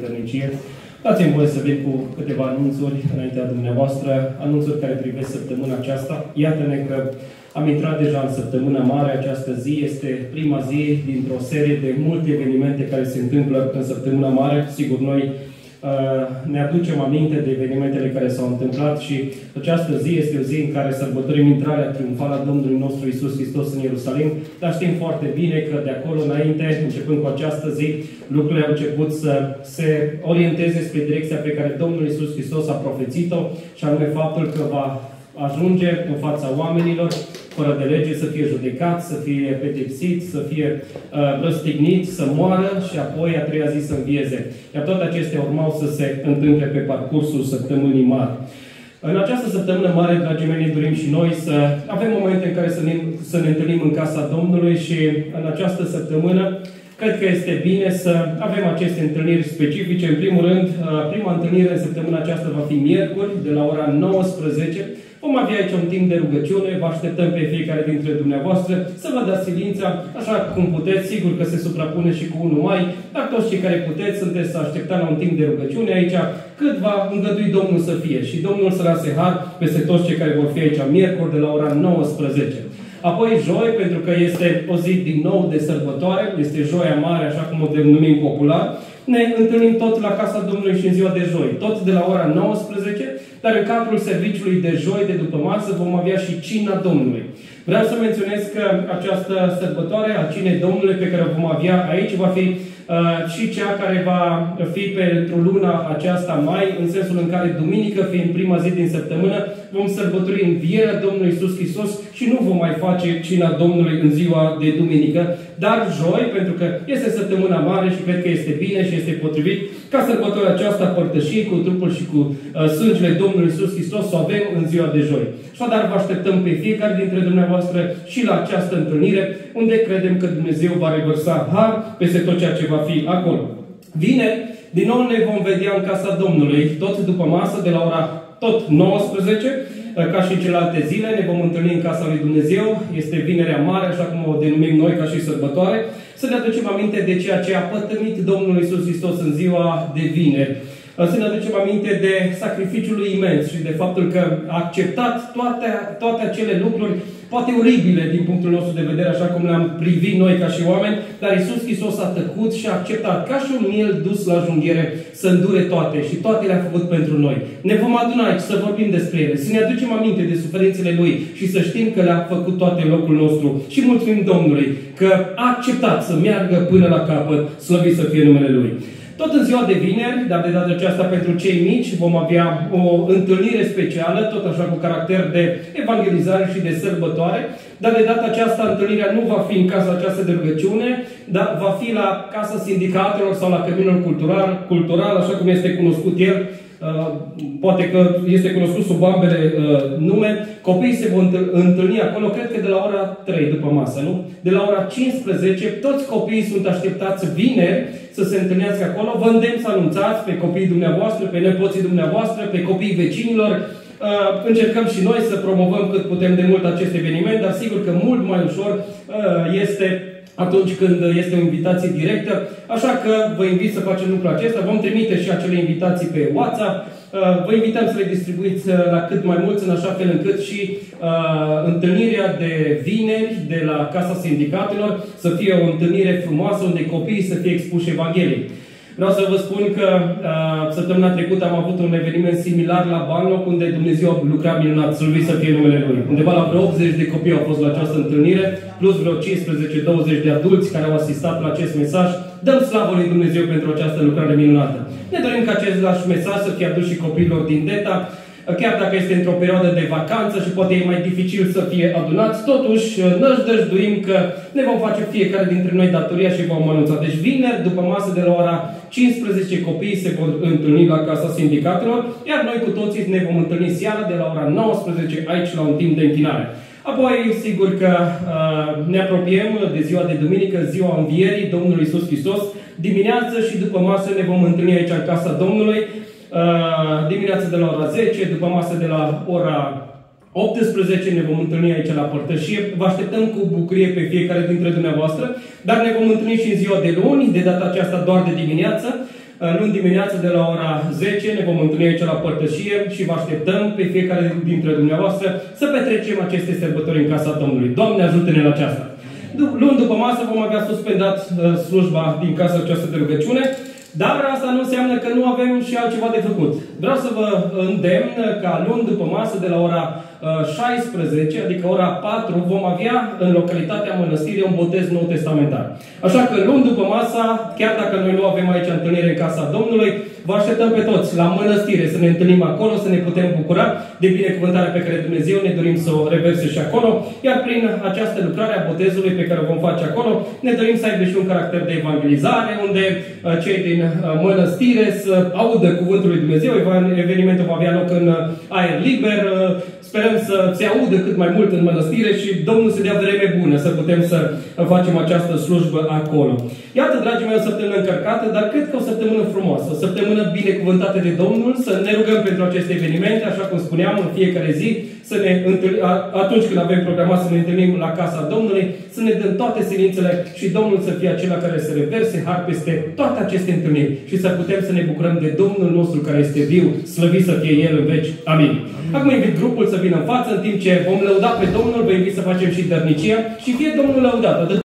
Dărnicie. Dați-mi voie să vin cu câteva anunțuri înaintea dumneavoastră, anunțuri care privesc săptămâna aceasta. Iată-ne că am intrat deja în săptămâna mare, această zi este prima zi dintr-o serie de multe evenimente care se întâmplă în săptămâna mare. Sigur, noi Uh, ne aducem aminte de evenimentele care s-au întâmplat și această zi este o zi în care sărbătorim intrarea triumfală a Domnului nostru Isus Hristos în Ierusalim, dar știm foarte bine că de acolo înainte, începând cu această zi, lucrurile au început să se orienteze spre direcția pe care Domnul Isus Hristos a profețit-o și anume faptul că va ajunge în fața oamenilor fără de lege, să fie judecat, să fie pedepsit, să fie uh, răstignit, să moară și apoi a treia zi să învieze. Iar toate acestea urmau să se întâmple pe parcursul săptămânii mari. În această săptămână mare, dragii mei, ne dorim și noi să avem momente în care să ne, să ne întâlnim în casa Domnului și în această săptămână cred că este bine să avem aceste întâlniri specifice. În primul rând, uh, prima întâlnire în săptămâna aceasta va fi miercuri, de la ora 19 Vom avea aici un timp de rugăciune, vă așteptăm pe fiecare dintre dumneavoastră să vă dați silința așa cum puteți, sigur că se suprapune și cu 1 mai, dar toți cei care puteți sunteți să așteptați la un timp de rugăciune aici, cât va îngădui Domnul să fie. Și Domnul să lase har peste toți cei care vor fi aici miercuri de la ora 19. Apoi joi, pentru că este o zi din nou de sărbătoare, este joia mare, așa cum o denumim popular, ne întâlnim tot la Casa Domnului și în ziua de joi, tot de la ora 19, dar în cadrul serviciului de joi, de după masă, vom avea și cina Domnului. Vreau să menționez că această sărbătoare a cinei Domnului pe care o vom avea aici va fi Uh, și cea care va fi pentru luna aceasta mai, în sensul în care duminică, fiind prima zi din săptămână, vom sărbători învierea Domnului Isus Hristos și nu vom mai face cina Domnului în ziua de duminică, dar joi, pentru că este săptămâna mare și cred că este bine și este potrivit ca sărbătoarea aceasta părtășie cu trupul și cu uh, sângele Domnului Isus Hristos să o avem în ziua de joi. Așadar, vă așteptăm pe fiecare dintre dumneavoastră și la această întâlnire, unde credem că Dumnezeu va revărsa har peste tot ceea ce va fi acolo. Vineri, din nou ne vom vedea în casa Domnului, tot după masă, de la ora tot 19, ca și în celelalte zile, ne vom întâlni în casa lui Dumnezeu. Este vinerea mare, așa cum o denumim noi ca și sărbătoare. Să ne aducem aminte de ceea ce a pătămit Domnul Isus Hristos în ziua de vineri să ne aducem aminte de sacrificiul lui imens și de faptul că a acceptat toate, toate acele lucruri, poate oribile din punctul nostru de vedere, așa cum le-am privit noi ca și oameni, dar Isus Hristos a tăcut și a acceptat, ca și un miel dus la junghiere, să îndure toate și toate le-a făcut pentru noi. Ne vom aduna aici să vorbim despre ele, să ne aducem aminte de suferințele Lui și să știm că le-a făcut toate în locul nostru. Și mulțumim Domnului că a acceptat să meargă până la capăt, slăvit să fie numele Lui. Tot în ziua de vineri, dar de data aceasta pentru cei mici, vom avea o întâlnire specială, tot așa cu caracter de evangelizare și de sărbătoare, dar de data aceasta întâlnirea nu va fi în casa aceasta de rugăciune, dar va fi la Casa Sindicatelor sau la Căminul Cultural, cultural așa cum este cunoscut el, Uh, poate că este cunoscut sub ambele uh, nume, copiii se vor întâlni acolo, cred că de la ora 3 după masă, nu? De la ora 15, toți copiii sunt așteptați vineri să se întâlnească acolo. Vă îndemn să anunțați pe copiii dumneavoastră, pe nepoții dumneavoastră, pe copiii vecinilor, Uh, încercăm și noi să promovăm cât putem de mult acest eveniment, dar sigur că mult mai ușor uh, este atunci când este o invitație directă. Așa că vă invit să facem lucrul acesta. Vom trimite și acele invitații pe WhatsApp. Uh, vă invităm să le distribuiți uh, la cât mai mulți, în așa fel încât și uh, întâlnirea de vineri de la Casa Sindicatelor să fie o întâlnire frumoasă unde copiii să fie expuși Evangheliei. Vreau să vă spun că uh, săptămâna trecută am avut un eveniment similar la Banloc, unde Dumnezeu a lucrat minunat, slăvit să fie numele Lui. Undeva la vreo 80 de copii au fost la această întâlnire, plus vreo 15-20 de adulți care au asistat la acest mesaj. Dăm slavă lui Dumnezeu pentru această lucrare minunată. Ne dorim ca acest mesaj să fie adus și copiilor din DETA, chiar dacă este într-o perioadă de vacanță și poate e mai dificil să fie adunați, totuși năjdăjduim că ne vom face fiecare dintre noi datoria și vom anunța. Deci vineri, după masă de la ora 15 copii se vor întâlni la Casa Sindicatelor, iar noi cu toții ne vom întâlni seara de la ora 19 aici la un timp de închinare. Apoi, sigur că uh, ne apropiem de ziua de duminică, ziua învierii Domnului Isus Hristos. Dimineață și după masă ne vom întâlni aici în Casa Domnului. Uh, dimineața de la ora 10, după masă de la ora 18 ne vom întâlni aici la părtășie. Vă așteptăm cu bucurie pe fiecare dintre dumneavoastră, dar ne vom întâlni și în ziua de luni, de data aceasta doar de dimineață. luni dimineață de la ora 10 ne vom întâlni aici la părtășie și vă așteptăm pe fiecare dintre dumneavoastră să petrecem aceste sărbători în casa Domnului. Doamne ajută-ne la aceasta! Luni după masă vom avea suspendat uh, slujba din casa aceasta de rugăciune, dar asta nu înseamnă că nu avem și altceva de făcut. Vreau să vă îndemn ca luni după masă de la ora 16, uh, adică ora 4, vom avea în localitatea mănăstirii un botez nou testamentar. Așa că luni după masa, chiar dacă noi nu avem aici întâlnire în casa Domnului, vă așteptăm pe toți la mănăstire să ne întâlnim acolo, să ne putem bucura de binecuvântarea pe care Dumnezeu ne dorim să o reverse și acolo, iar prin această lucrare a botezului pe care o vom face acolo, ne dorim să aibă și un caracter de evangelizare, unde uh, cei din uh, mănăstire să audă cuvântul lui Dumnezeu. Evenimentul va avea loc în aer liber, Sperăm să se audă cât mai mult în mănăstire și Domnul să dea vreme bună să putem să facem această slujbă acolo. Iată, dragii mei, o săptămână încărcată, dar cred că o săptămână frumoasă, o săptămână binecuvântată de Domnul, să ne rugăm pentru aceste evenimente, așa cum spuneam, în fiecare zi, să ne întâlnim, atunci când avem programat să ne întâlnim la casa Domnului, să ne dăm toate silințele și Domnul să fie acela care să reverse har peste toate aceste întâlniri și să putem să ne bucurăm de Domnul nostru care este viu, slăvit să fie El în veci. Amin. Acum invit grupul să vină în față, în timp ce vom lăuda pe Domnul, vă invit să facem și dărnicia și fie Domnul lăudat, atât